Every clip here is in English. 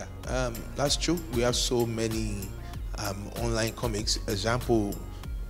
Yeah, um, that's true. We have so many um, online comics. Example,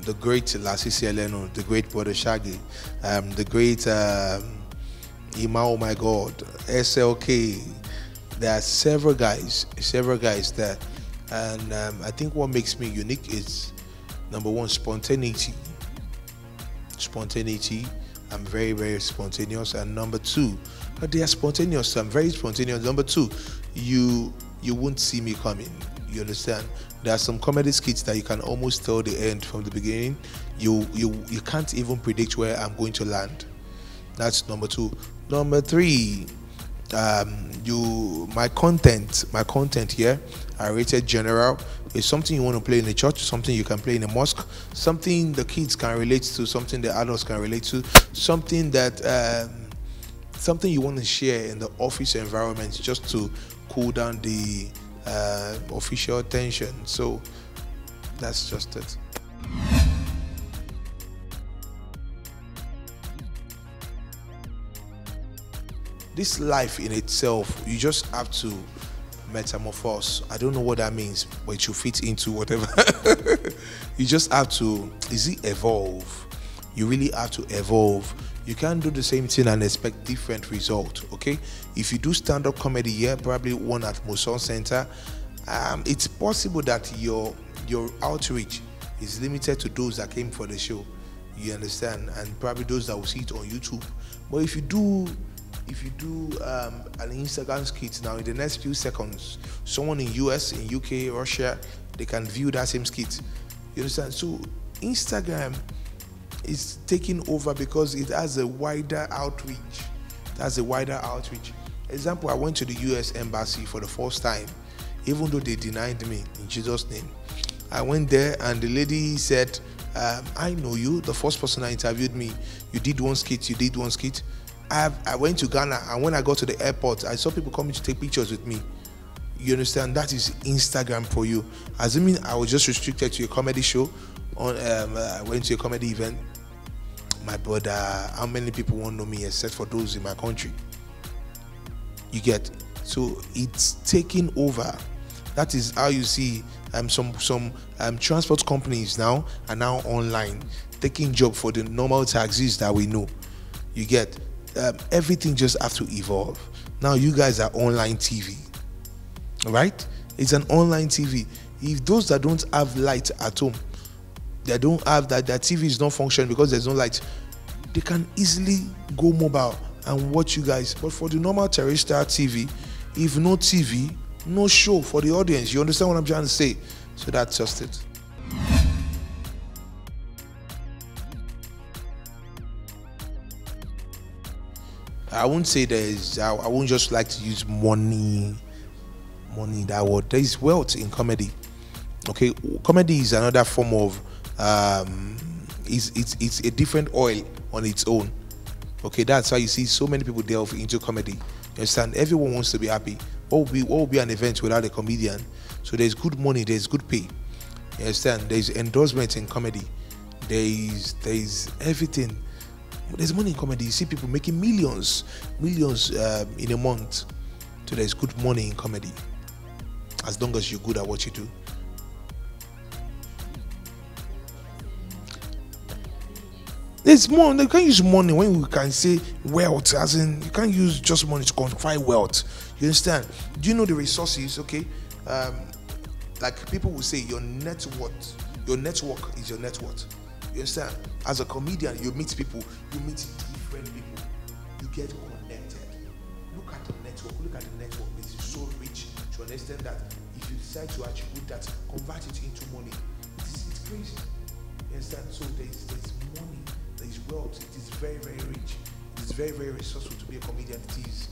the great Lasisi Elenu, the great Brother Shaggy, um, the great um, Ima, oh my God, SLK. There are several guys, several guys there. And um, I think what makes me unique is number one, spontaneity. Spontaneity. I'm very, very spontaneous. And number two, they are spontaneous. I'm very spontaneous. Number two, you you won't see me coming. You understand? There are some comedy skits that you can almost tell the end from the beginning. You you you can't even predict where I'm going to land. That's number two. Number three, um, you my content, my content here, I rated general. It's something you want to play in the church, something you can play in a mosque, something the kids can relate to, something the adults can relate to, something that um, something you want to share in the office environment just to cool down the uh, official tension. So that's just it. This life in itself, you just have to metamorphose. I don't know what that means, but you fit into whatever. you just have to, is it evolve? You really have to evolve. You can't do the same thing and expect different result. Okay, if you do stand-up comedy here, probably one at Muson Center, um, it's possible that your your outreach is limited to those that came for the show. You understand, and probably those that will see it on YouTube. But if you do if you do um, an Instagram skit now in the next few seconds, someone in US, in UK, Russia, they can view that same skit. You understand? So Instagram is taking over because it has a wider outreach. It has a wider outreach. Example, I went to the US embassy for the first time, even though they denied me in Jesus' name. I went there and the lady said, um, I know you, the first person I interviewed me. You did one skit, you did one skit. I, I went to Ghana and when I got to the airport, I saw people coming to take pictures with me. You understand? That is Instagram for you. Assuming I was just restricted to a comedy show, on um, I went to a comedy event. My brother, how many people won't know me except for those in my country? You get so it's taking over. That is how you see um, some some um, transport companies now are now online taking job for the normal taxis that we know. You get um, everything just have to evolve. Now you guys are online TV, right? It's an online TV. If those that don't have light at home, they don't have that, their TV is not functioning because there's no light, they can easily go mobile and watch you guys. But for the normal terrestrial TV, if no TV, no show for the audience. You understand what I'm trying to say? So that's just it. I won't say there's. I, I won't just like to use money, money that word. There is wealth in comedy. Okay, comedy is another form of. Um, it's it's it's a different oil on its own. Okay, that's why you see so many people delve into comedy. You understand? Everyone wants to be happy. What will be what will be an event without a comedian? So there's good money, there's good pay. You understand? There's endorsement in comedy. There is there is everything. There's money in comedy. You see people making millions, millions um, in a month. So there's good money in comedy. As long as you're good at what you do. There's more. You can't use money when we can say wealth, as in you can't use just money to quantify wealth. You understand? Do you know the resources? Okay, um, like people will say, your net worth, your network is your net worth. You understand? As a comedian, you meet people, you meet different people, you get connected. Look at the network. Look at the network. It is so rich to understand that if you decide to attribute that, convert it into money. It's, it's crazy. You understand? So there's there's money, there's wealth. It is very very rich. It is very very resourceful to be a comedian. It is.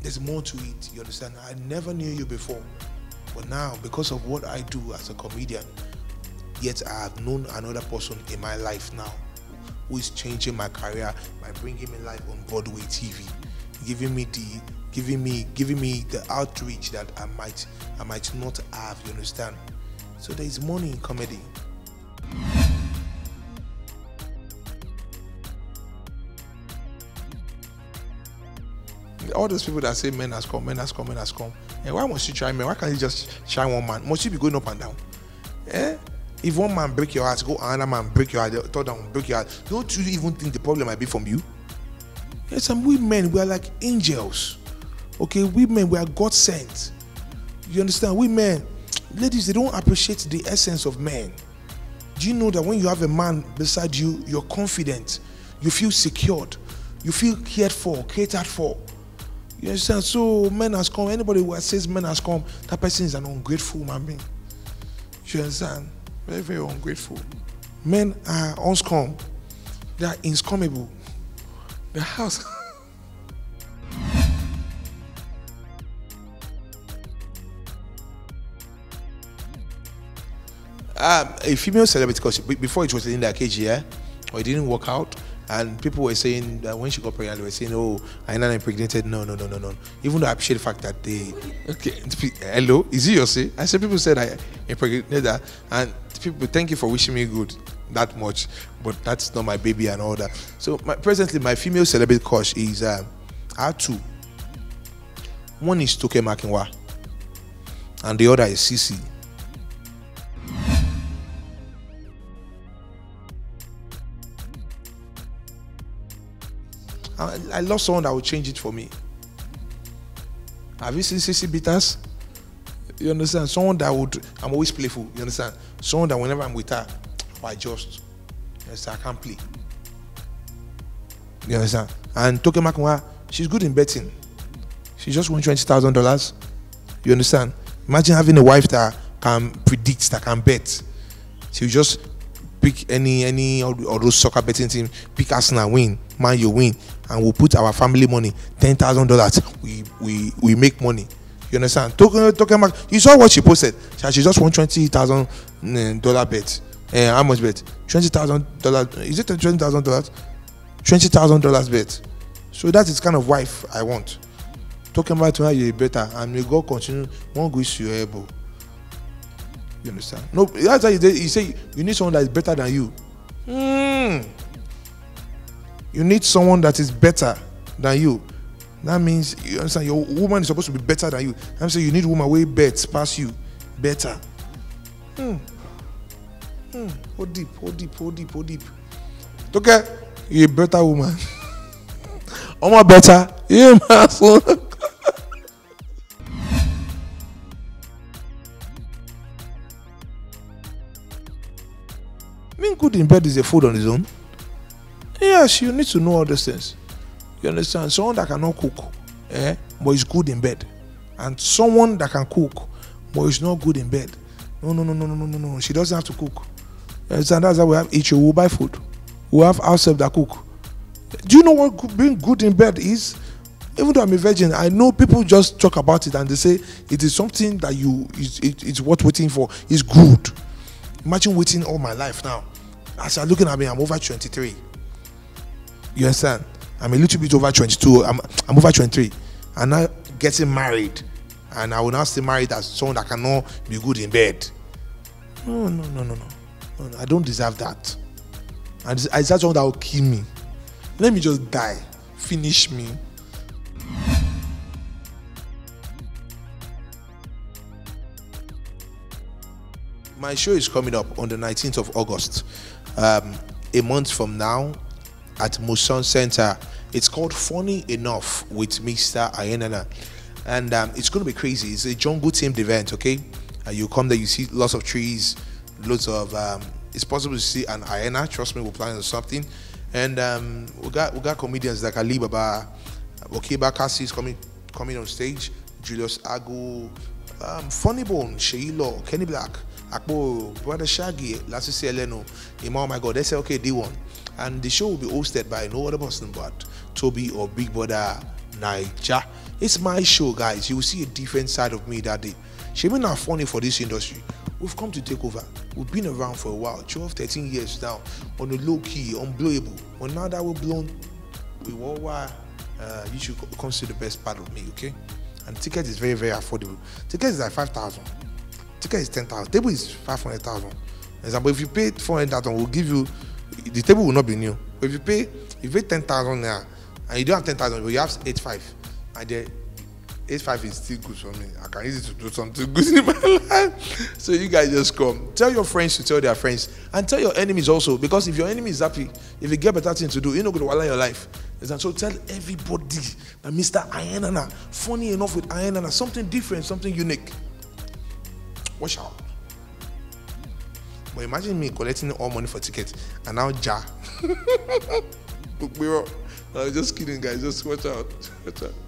There's more to it. You understand? I never knew you before, but now because of what I do as a comedian, yet I have known another person in my life now who is changing my career by bringing me life on Broadway TV, giving me the giving me giving me the outreach that I might I might not have. You understand? So there is money in comedy. All those people that say men has come, men has come, men has come. And why must you try men? Why can't you just try one man? Must you be going up and down? Eh? If one man break your heart, go another man break your heart, third one break your heart. Don't you even think the problem might be from you? Yes, some we men, we are like angels. Okay, we men, we are God sent. You understand? We men, ladies, they don't appreciate the essence of men. Do you know that when you have a man beside you, you're confident, you feel secured, you feel cared for, catered for. You understand? So men has come. Anybody who says men has come, that person is an ungrateful man being. You understand? Very, very ungrateful. Men are unscum. They are inscummable. The house. um, a female celebrity, because before it was in the cage, yeah, or it didn't work out, and people were saying that when she got pregnant, they were saying, "Oh, Aina impregnated." No, no, no, no, no. Even though I appreciate the fact that they, okay, hello, is it your say? I said people said I impregnated her, and people thank you for wishing me good that much, but that's not my baby and all that. So my, presently, my female celebrity crush is um, I have two. One is Toke Makinwa, and the other is Cee-C. I, I love someone that will change it for me. Have you seen Sissy Bitters? You understand? Someone that would, I'm always playful. You understand? Someone that whenever I'm with her, I just, yes, I can't play. You understand? And Toke Makinwa, she's good in betting. She just won twenty thousand dollars. You understand? Imagine having a wife that can predict, that can bet. She'll just pick any any of those soccer betting team, pick Arsenal win, Man you win, and we'll put our family money ten thousand dollars. We we we make money. You understand? Talking talking about you saw what she posted. She just won twenty thousand mm, dollar bet. Uh, how much bet? Twenty thousand dollars. Is it twenty thousand dollars? Twenty thousand dollars bet. So that is kind of wife I want. Talking about how you better and may God continue. One goes to your elbow. You understand? No, that's why you say you need someone that is better than you. Mm. You need someone that is better than you. That means you understand your woman is supposed to be better than you. I'm saying you need woman way better past you. Better. Hmm. Hmm. Hold deep, hold deep, hold deep, hold deep. Okay, you're a better woman. I'm a better. Yeah, man. Being good in bed is a food on its own. Yes, you need to know all those things. You understand? Someone that cannot cook, eh, but is good in bed, and someone that can cook, but is not good in bed. No, no, no, no, no, no, no. She doesn't have to cook. You understand? That's why we have each. We buy food. We have ourselves that cook. Do you know what being good in bed is? Even though I'm a virgin, I know people just talk about it and they say it is something that you it's, it, it's worth waiting for. It's good. Imagine waiting all my life now. As you're looking at me, I'm over 23. You understand? I'm a little bit over 22. I'm, I'm over 23. I'm now getting married. And I will now stay married as someone that cannot be good in bed. No, no, no, no, no. no, I don't deserve that. And I deserve someone that will kill me. Let me just die. Finish me. My show is coming up on the 19th of August. Um, a month from now, at Muson Center. It's called Funny Enough with Mr. Hyenana. And um, it's going to be crazy. It's a jungle themed event, okay? And you come there, you see lots of trees, lots of. Um, it's possible to see an hyena. Trust me, we're planning on something. And um, we got we got comedians like Ali Baba, Okey Bakassi is coming coming on stage, Julius Agu, um, Funny Bone, Sheilo, Kenny Blaq, Akbo, Brother Shaggy, Lasisi Elenu, Imam, oh my God, they say, okay, D1. And the show will be hosted by no other person but Toby or Big Brother Naija. It's my show, guys. You will see a different side of me that day. She been not funny for this industry. We've come to take over. We've been around for a while, 12, 13 years now, on a low key, unblowable. But now that we're blown, we worldwide, uh, you should see the best part of me, okay? And ticket is very, very affordable. Ticket is like 5,000. Ticket is 10,000. Table is 500,000. Example, if you pay 400,000, we'll give you the table will not be new. But if you pay, if you pay ten thousand now and you don't have ten thousand, but you have eight five, And then eight five is still good for me. I can use it to do something good in my life. So you guys just come. Tell your friends to tell their friends. And tell your enemies also. Because if your enemy is happy, if you get better thing to do, you're not going to wallow your life. And so tell everybody that Mr. Hyenana, funny enough with Hyenana, something different, something unique. Watch out. But imagine me collecting all money for tickets and now Ja. I'm just kidding, guys. Just watch out. Watch out.